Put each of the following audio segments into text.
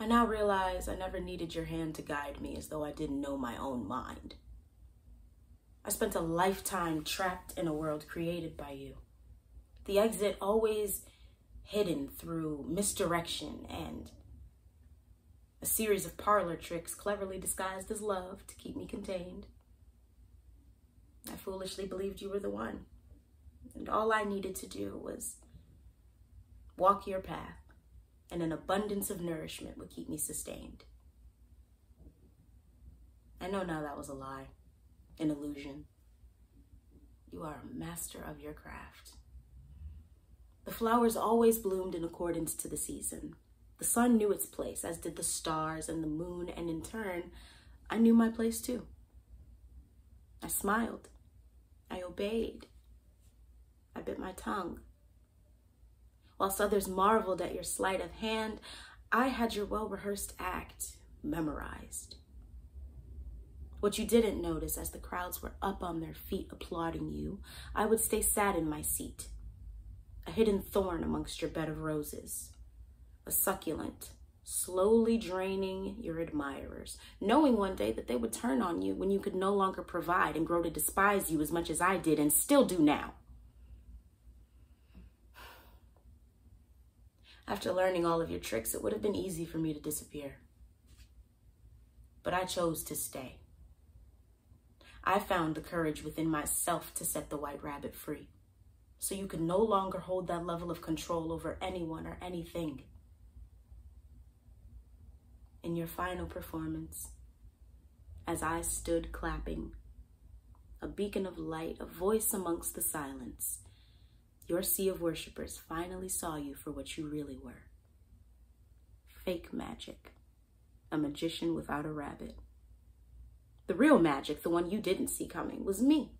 I now realize I never needed your hand to guide me as though I didn't know my own mind. I spent a lifetime trapped in a world created by you. The exit always hidden through misdirection and a series of parlor tricks cleverly disguised as love to keep me contained. I foolishly believed you were the one, and all I needed to do was walk your path, and an abundance of nourishment would keep me sustained. I know now that was a lie, an illusion. You are a master of your craft. The flowers always bloomed in accordance to the season. The sun knew its place, as did the stars and the moon, and in turn, I knew my place too. I smiled. I obeyed. I bit my tongue. Whilst others marveled at your sleight of hand, I had your well rehearsed act memorized. What you didn't notice as the crowds were up on their feet applauding you, I would stay sad in my seat, a hidden thorn amongst your bed of roses, a succulent, slowly draining your admirers, knowing one day that they would turn on you when you could no longer provide and grow to despise you as much as I did and still do now. After learning all of your tricks, it would have been easy for me to disappear. But I chose to stay. I found the courage within myself to set the white rabbit free so you could no longer hold that level of control over anyone or anything. In your final performance, as I stood clapping, a beacon of light, a voice amongst the silence, your sea of worshippers finally saw you for what you really were. Fake magic, a magician without a rabbit. The real magic, the one you didn't see coming, was me.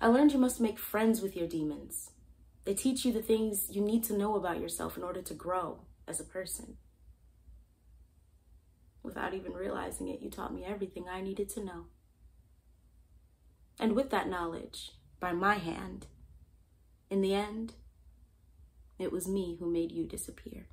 I learned you must make friends with your demons. They teach you the things you need to know about yourself in order to grow as a person. Without even realizing it, you taught me everything I needed to know. And with that knowledge, by my hand, in the end, it was me who made you disappear.